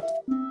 you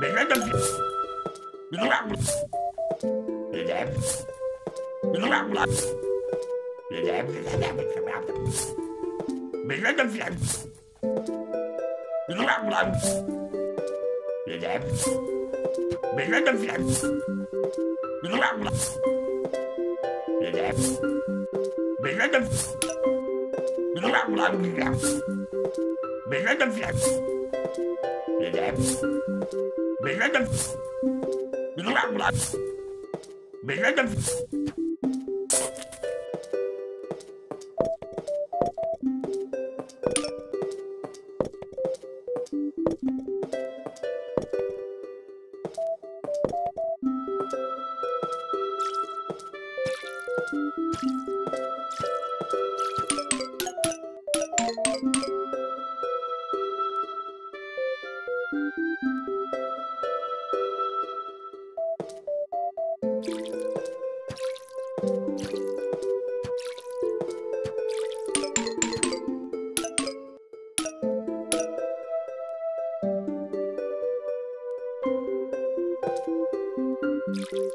Mày nói tao Mày nói tao Mày đẹp Mày nói tao lắm Mày đẹp Mày nói tao lắm Mày nói tao lắm Mày nói tao lắm Mày đẹp Mày nói tao lắm Mày nói tao lắm Mày đẹp Mày nói tao Mày nói tao lắm Mày đẹp Mày nói tao lắm Mày đẹp Mày lấy chân Đừng có làm lại Mày lấy chân Thank you. you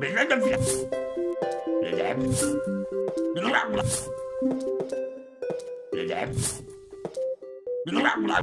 Mình nói cho phiền Để đẹp. Đừng lặng lại. Để đẹp. Đừng lặng lại.